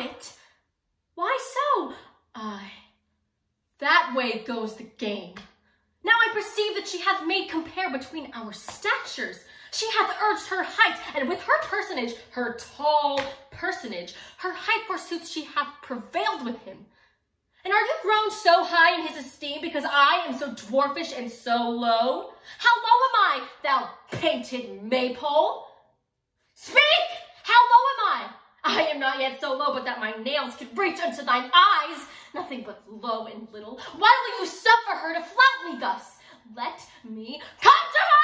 it. Why so? Ay, that way goes the game. Now I perceive that she hath made compare between our statures. She hath urged her height, and with her personage, her tall personage, her height forsooth she hath prevailed with him. And are you grown so high in his esteem because I am so dwarfish and so low? How low am I, thou painted maypole? Speak! How low am I? I am not yet so low but that my nails could reach unto thine eyes. Nothing but low and little. Why will you suffer her to flout me thus? Let me come to her!